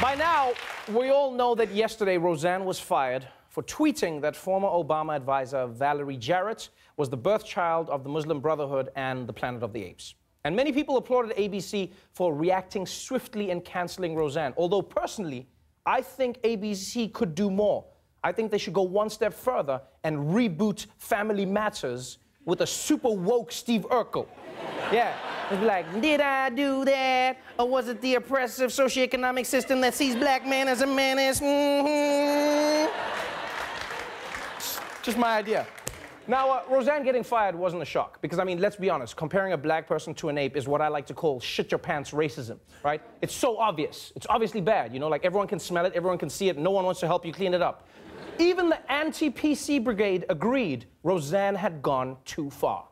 By now, we all know that yesterday Roseanne was fired for tweeting that former Obama advisor Valerie Jarrett was the birth child of the Muslim Brotherhood and the Planet of the Apes. And many people applauded ABC for reacting swiftly and canceling Roseanne. Although personally, I think ABC could do more. I think they should go one step further and reboot Family Matters with a super woke Steve Urkel. Yeah. Like, did I do that? Or was it the oppressive socioeconomic system that sees black men as a menace? Mm-hmm. Just my idea. Now, uh, Roseanne getting fired wasn't a shock because, I mean, let's be honest, comparing a black person to an ape is what I like to call shit your pants racism, right? It's so obvious. It's obviously bad, you know, like everyone can smell it, everyone can see it, no one wants to help you clean it up. Even the anti PC brigade agreed Roseanne had gone too far.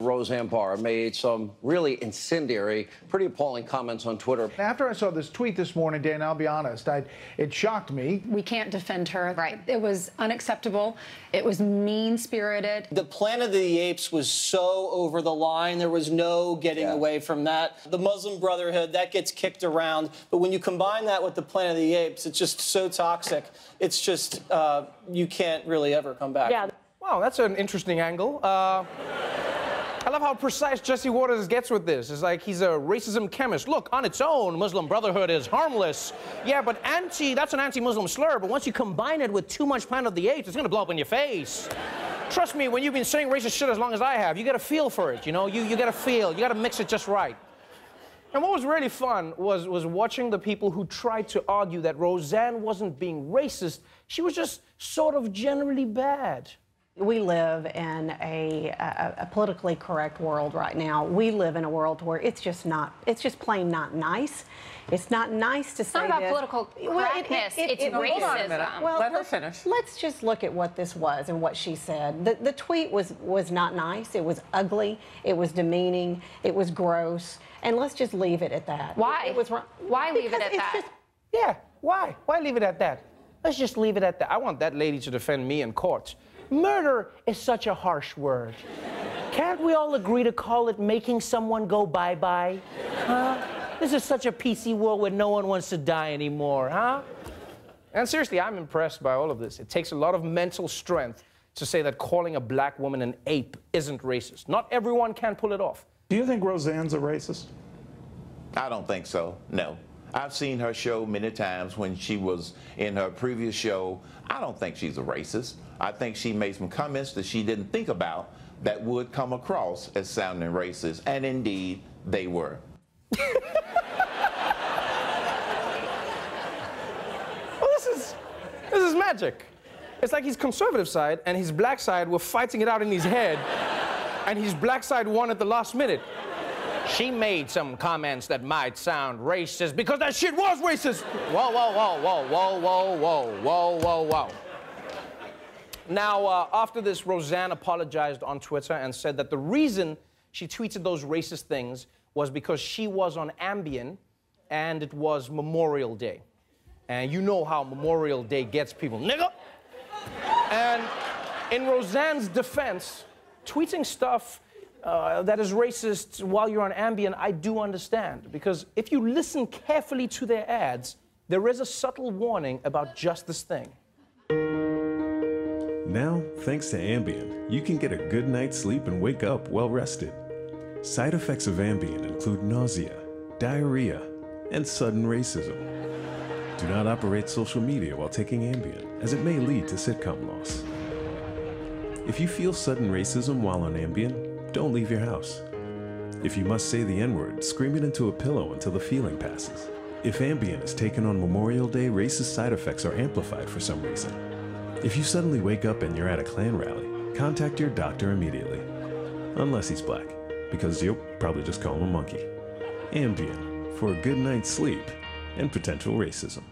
Roseanne Barr made some really incendiary, pretty appalling comments on Twitter. After I saw this tweet this morning, Dan, I'll be honest, I, it shocked me. We can't defend her. Right. It was unacceptable. It was mean spirited. The Planet of the Apes was so over the line. There was no getting yeah. away from that. The Muslim Brotherhood, that gets kicked around. But when you combine that with the Planet of the Apes, it's just so toxic. It's just, uh, you can't really ever come back. Yeah. Wow, that's an interesting angle. Uh... I love how precise Jesse Watters gets with this. It's like he's a racism chemist. Look, on its own, Muslim Brotherhood is harmless. Yeah, but anti, that's an anti-Muslim slur, but once you combine it with too much Planet of the Apes, it's gonna blow up in your face. Trust me, when you've been saying racist shit as long as I have, you get a feel for it, you know? You, you get a feel, you gotta mix it just right. And what was really fun was, was watching the people who tried to argue that Roseanne wasn't being racist, she was just sort of generally bad. We live in a, a, a, politically correct world right now. We live in a world where it's just not, it's just plain not nice. It's not nice to it's say not about this. political correctness, well, it, it, it, it's racism. Well, Let her finish. Let's just look at what this was and what she said. The, the tweet was, was not nice. It was ugly. It was demeaning. It was gross. And let's just leave it at that. Why? It, was Why leave it at that? Just, yeah, why? Why leave it at that? Let's just leave it at that. I want that lady to defend me in court. Murder is such a harsh word. Can't we all agree to call it making someone go bye-bye? Huh? This is such a PC world where no one wants to die anymore, huh? And seriously, I'm impressed by all of this. It takes a lot of mental strength to say that calling a black woman an ape isn't racist. Not everyone can pull it off. Do you think Roseanne's a racist? I don't think so, no. I've seen her show many times when she was in her previous show. I don't think she's a racist. I think she made some comments that she didn't think about that would come across as sounding racist, and indeed they were. well, this is this is magic. It's like his conservative side and his black side were fighting it out in his head, and his black side won at the last minute. She made some comments that might sound racist because that shit was racist. Whoa, whoa, whoa, whoa, whoa, whoa, whoa, whoa, whoa, whoa. Now, uh, after this, Roseanne apologized on Twitter and said that the reason she tweeted those racist things was because she was on Ambien and it was Memorial Day. And you know how Memorial Day gets people, nigga. And in Roseanne's defense, tweeting stuff uh, that is racist while you're on Ambien, I do understand. Because if you listen carefully to their ads, there is a subtle warning about just this thing. Now, thanks to Ambien, you can get a good night's sleep and wake up well rested. Side effects of Ambien include nausea, diarrhea, and sudden racism. Do not operate social media while taking Ambien, as it may lead to sitcom loss. If you feel sudden racism while on Ambien, don't leave your house. If you must say the N-word, scream it into a pillow until the feeling passes. If Ambien is taken on Memorial Day, racist side effects are amplified for some reason. If you suddenly wake up and you're at a Klan rally, contact your doctor immediately. Unless he's black, because you'll probably just call him a monkey. Ambien, for a good night's sleep and potential racism.